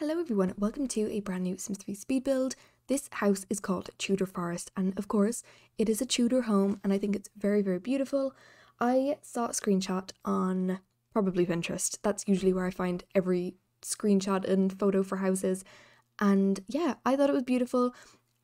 Hello everyone, welcome to a brand new Sims 3 speed build. This house is called Tudor Forest and of course it is a Tudor home and I think it's very very beautiful. I saw a screenshot on probably Pinterest. That's usually where I find every screenshot and photo for houses and yeah, I thought it was beautiful.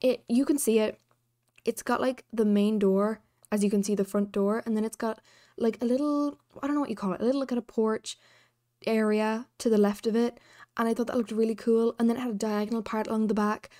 It you can see it. It's got like the main door as you can see the front door and then it's got like a little I don't know what you call it, a little kind of porch area to the left of it and I thought that looked really cool. And then it had a diagonal part along the back.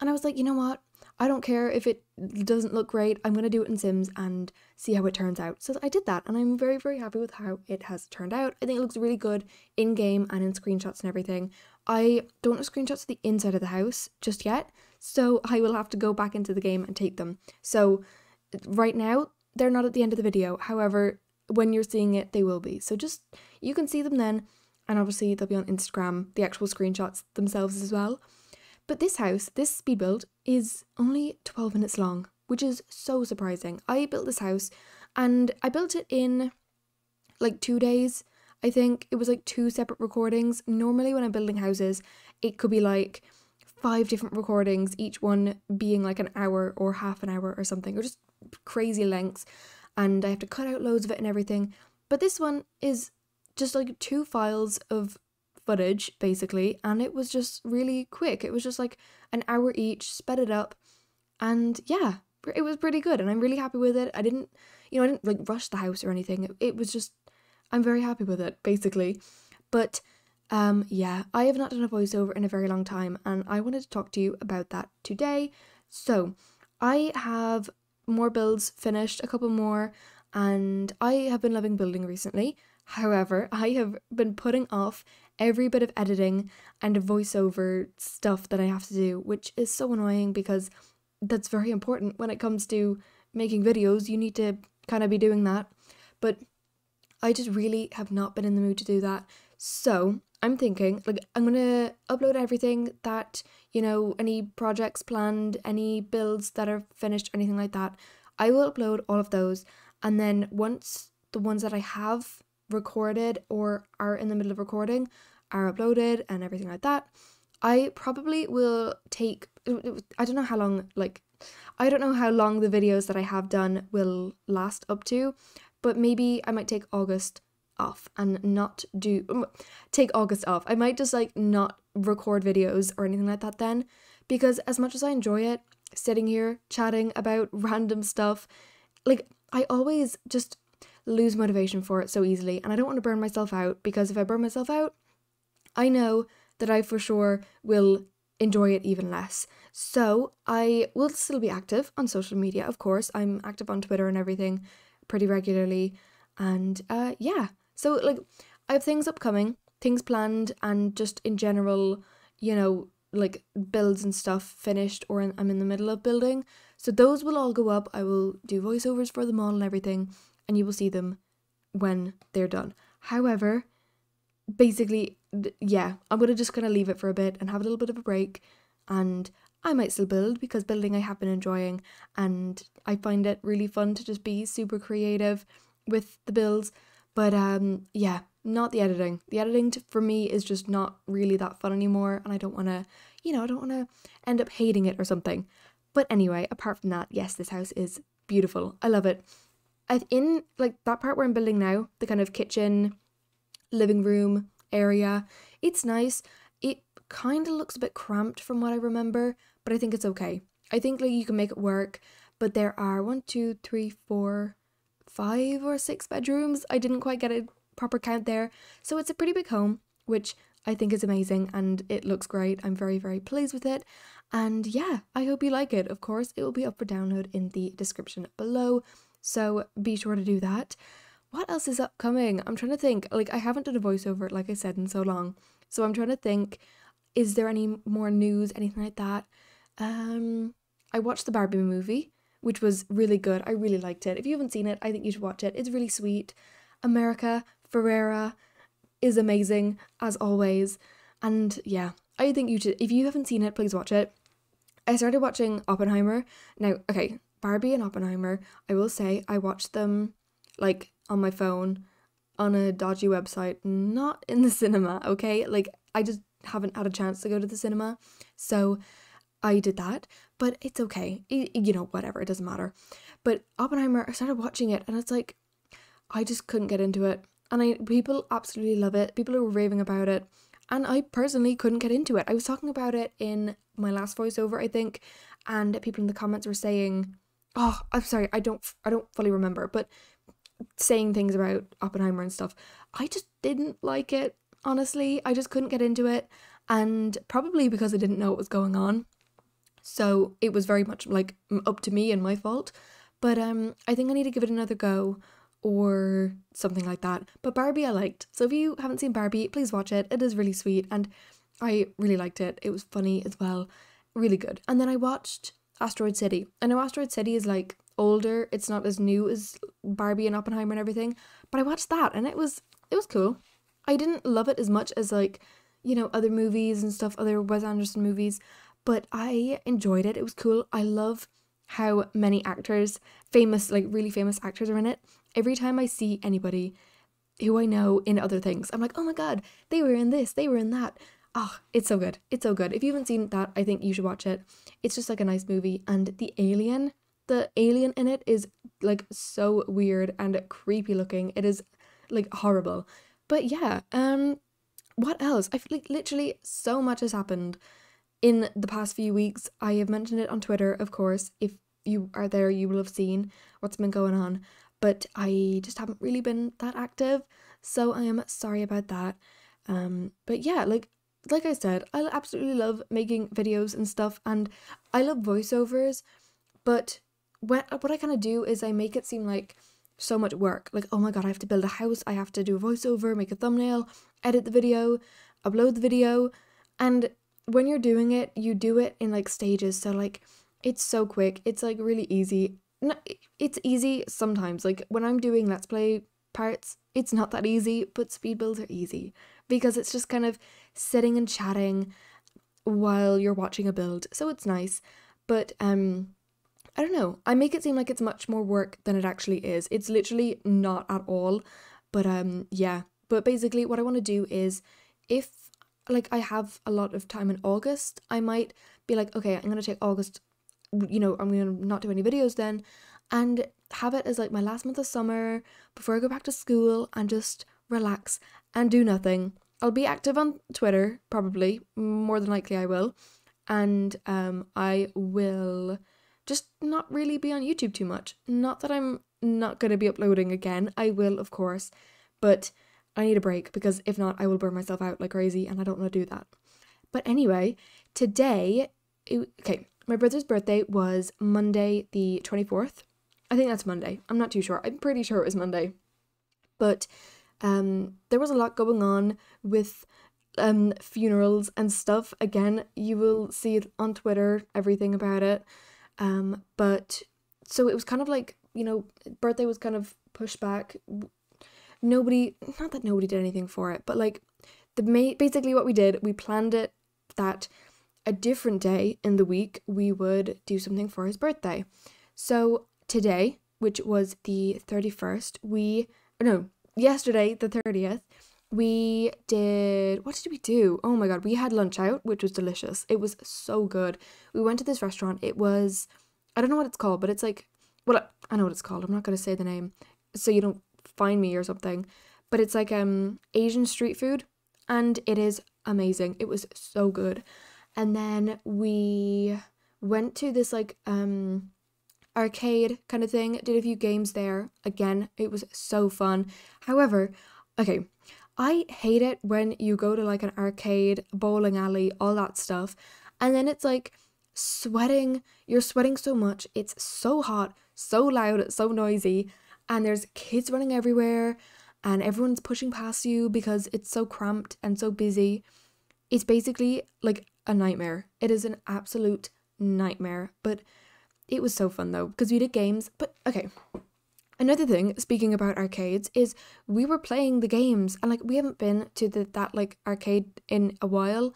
And I was like, you know what? I don't care if it doesn't look great. I'm going to do it in Sims and see how it turns out. So I did that and I'm very, very happy with how it has turned out. I think it looks really good in game and in screenshots and everything. I don't have screenshots of the inside of the house just yet. So I will have to go back into the game and take them. So right now, they're not at the end of the video. However, when you're seeing it, they will be. So just, you can see them then and obviously they'll be on Instagram, the actual screenshots themselves as well. But this house, this speed build, is only 12 minutes long, which is so surprising. I built this house and I built it in like two days. I think it was like two separate recordings. Normally, when I'm building houses, it could be like five different recordings, each one being like an hour or half an hour or something, or just crazy lengths. And I have to cut out loads of it and everything. But this one is just like two files of footage basically and it was just really quick. It was just like an hour each sped it up and yeah it was pretty good and i'm really happy with it. I didn't you know i didn't like rush the house or anything. It, was just i'm very happy with it basically. But um yeah i have not done a voiceover in a very long time and i wanted to talk to you about that today. So i have more builds finished a couple more and i have been loving building recently However, I have been putting off every bit of editing and voiceover stuff that I have to do, which is so annoying because that's very important when it comes to making videos. You need to kind of be doing that. But I just really have not been in the mood to do that. So I'm thinking, like, I'm gonna upload everything that, you know, any projects planned, any builds that are finished, anything like that. I will upload all of those. And then once the ones that I have recorded or are in the middle of recording are uploaded and everything like that. I probably will take I don't know how long like I don't know how long the videos that I have done will last up to, but maybe I might take August off and not do um, take August off. I might just like not record videos or anything like that then because as much as I enjoy it sitting here chatting about random stuff like I always just lose motivation for it so easily. And I don't want to burn myself out because if I burn myself out, I know that I for sure will enjoy it even less. So I will still be active on social media, of course. I'm active on Twitter and everything pretty regularly. And uh, yeah, so like I have things upcoming, things planned, and just in general, you know, like builds and stuff finished or in, I'm in the middle of building. So those will all go up. I will do voiceovers for them all and everything and you will see them when they're done. However, basically, yeah, I'm to just of leave it for a bit and have a little bit of a break. And I might still build because building I have been enjoying and I find it really fun to just be super creative with the builds. But um, yeah, not the editing. The editing for me is just not really that fun anymore, and I don't want to, you know, I don't want to end up hating it or something. But anyway, apart from that, yes, this house is beautiful. I love it. In like that part where I'm building now, the kind of kitchen, living room area, it's nice. It kind of looks a bit cramped from what I remember, but I think it's okay. I think like you can make it work, but there are one, two, three, four, five or six bedrooms. I didn't quite get a proper count there. So it's a pretty big home, which I think is amazing and it looks great. I'm very, very pleased with it. And yeah, I hope you like it. Of course, it will be up for download in the description below. So be sure to do that. What else is upcoming? I'm trying to think. Like, I haven't done a voiceover, like I said, in so long. So I'm trying to think is there any more news, anything like that? Um, I watched the Barbie movie, which was really good. I really liked it. If you haven't seen it, I think you should watch it. It's really sweet. America Ferrera is amazing, as always. And yeah, I think you should, if you haven't seen it, please watch it. I started watching Oppenheimer. Now, okay, Barbie and Oppenheimer, I will say I watched them like on my phone on a dodgy website, not in the cinema, okay? Like I just haven't had a chance to go to the cinema. So I did that, but it's okay. I- you know, whatever, it doesn't matter. But Oppenheimer, I started watching it and it's like I just couldn't get into it. And I people absolutely love it. People are raving about it. And I personally couldn't get into it. I was talking about it in my last voiceover, I think, and people in the comments were saying, "Oh, I'm sorry, I don't I don't fully remember, but saying things about Oppenheimer and stuff. I just didn't like it, honestly. I just couldn't get into it, and probably because I didn't know what was going on. So it was very much like up to me and my fault. But um I think I need to give it another go or something like that. But Barbie I liked. So if you haven't seen Barbie, please watch it. It is really sweet and I really liked it. It was funny as well. Really good. And then I watched Asteroid City. I know Asteroid City is like older. It's not as new as Barbie and Oppenheimer and everything, but I watched that and it was it was cool. I didn't love it as much as like, you know, other movies and stuff, other Wes Anderson movies, but I enjoyed it. It was cool. I love how many actors, famous like really famous actors are in it. Every time I see anybody who I know in other things, I'm like, "Oh my god, they were in this, they were in that." Oh, it's so good. It's so good. If you haven't seen that, I think you should watch it. It's just like a nice movie and the alien the alien in it is like so weird and creepy looking. It is like horrible. But yeah, um what else? I feel like literally so much has happened in the past few weeks. I have mentioned it on Twitter, of course. If you are there, you will have seen what's been going on. But I just haven't really been that active. So I am sorry about that. Um, but yeah, like like I said, I absolutely love making videos and stuff and I love voiceovers, but what what I kind of do is I make it seem like so much work. Like, oh my god, I have to build a house, I have to do a voiceover, make a thumbnail, edit the video, upload the video, and when you're doing it, you do it in like stages. So like it's so quick. It's like really easy. No, it's easy sometimes. Like when I'm doing let's play parts, it's not that easy, but speed builds are easy because it's just kind of sitting and chatting while you're watching a build. So it's nice. But um I don't know. I make it seem like it's much more work than it actually is. It's literally not at all. But um yeah. But basically what I want to do is if like I have a lot of time in August, I might be like, okay, I'm going to take August, you know, I'm going to not do any videos then and have it as like my last month of summer before I go back to school and just relax and do nothing. I'll be active on Twitter, probably, more than likely I will. And um I will just not really be on YouTube too much. Not that I'm not going to be uploading again. I will, of course, but I need a break because if not, I will burn myself out like crazy and I don't want to do that. But anyway, today, it, okay, my brother's birthday was Monday the 24th. I think that's Monday. I'm not too sure. I'm pretty sure it was Monday. But um there was a lot going on with um funerals and stuff. Again, you will see it on Twitter, everything about it. Um but so it was kind of like, you know, birthday was kind of pushed back nobody not that nobody did anything for it but like the basically what we did we planned it that a different day in the week we would do something for his birthday so today which was the 31st we no yesterday the 30th we did what did we do oh my god we had lunch out which was delicious it was so good we went to this restaurant it was i don't know what it's called but it's like well i know what it's called i'm not going to say the name so you don't find me or something. But it's like um Asian street food and it is amazing. It was so good. And then we went to this like um arcade kind of thing, did a few games there. Again, it was so fun. However, okay, I hate it when you go to like an arcade, bowling alley, all that stuff, and then it's like sweating. You're sweating so much. It's so hot, so loud, so noisy and there's kids running everywhere and everyone's pushing past you because it's so cramped and so busy. It's basically like a nightmare. It is an absolute nightmare, but it was so fun though because we did games. But okay, another thing speaking about arcades is we were playing the games and like we haven't been to the that like arcade in a while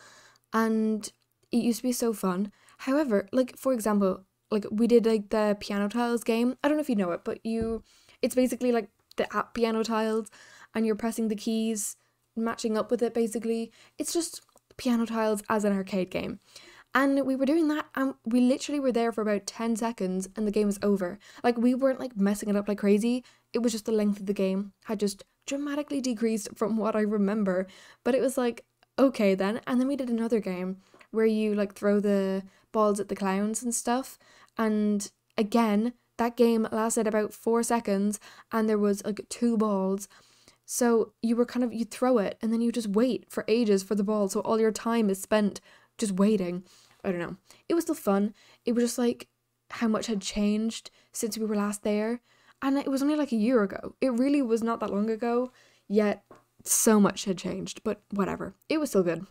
and it used to be so fun. However, like for example, like we did like the piano tiles game. I don't know if you know it, but you it's basically like the app piano tiles and you're pressing the keys, matching up with it basically. It's just piano tiles as an arcade game. And we were doing that and we literally were there for about 10 seconds and the game was over. Like we weren't like messing it up like crazy. It was just the length of the game had just dramatically decreased from what I remember. But it was like, okay then. And then we did another game where you like throw the balls at the clowns and stuff. And again, that game lasted about four seconds and there was like two balls. So you were kind of you throw it and then you just wait for ages for the ball. So all your time is spent just waiting. I don't know. It was still fun. It was just like how much had changed since we were last there. And it was only like a year ago. It really was not that long ago, yet so much had changed. But whatever. It was still good.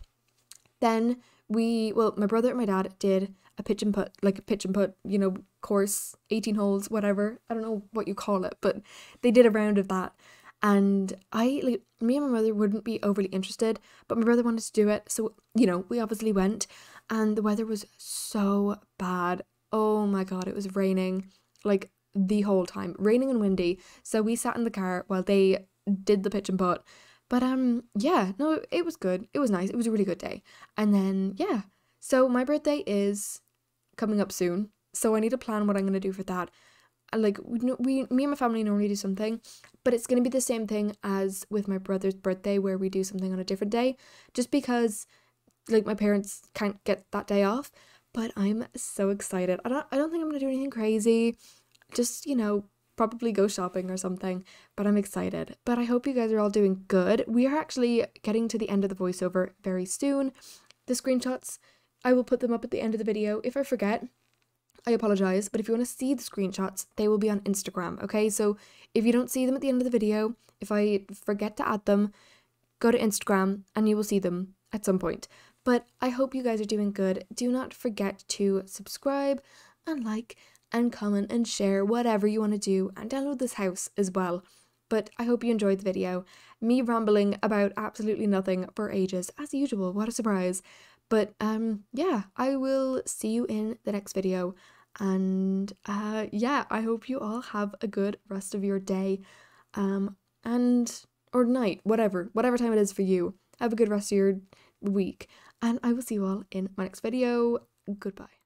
Then we, well, my brother and my dad did a pitch and putt, like a pitch and putt, you know, course, 18 holes, whatever. I don't know what you call it, but they did a round of that. And I, like, me and my mother wouldn't be overly interested, but my brother wanted to do it. So, you know, we obviously went, and the weather was so bad. Oh my God, it was raining like the whole time, raining and windy. So we sat in the car while they did the pitch and putt. But um yeah, no, it was good. It was nice. It was a really good day. And then yeah. So my birthday is coming up soon. So I need to plan what I'm going to do for that. Like we, we me and my family normally do something, but it's going to be the same thing as with my brother's birthday where we do something on a different day just because like my parents can't get that day off. But I'm so excited. I don't I don't think I'm going to do anything crazy. Just, you know, probably go shopping or something, but I'm excited. But I hope you guys are all doing good. We are actually getting to the end of the voiceover very soon. The screenshots, I will put them up at the end of the video. If I forget, I apologize, but if you want to see the screenshots, they will be on Instagram, okay? So if you don't see them at the end of the video, if I forget to add them, go to Instagram and you will see them at some point. But I hope you guys are doing good. Do not forget to subscribe and like and comment and share whatever you want to do and download this house as well. But I hope you enjoyed the video. Me rambling about absolutely nothing for ages, as usual, what a surprise. But um yeah, I will see you in the next video. And uh yeah, I hope you all have a good rest of your day. Um and or night, whatever, whatever time it is for you. Have a good rest of your week. And I will see you all in my next video. Goodbye.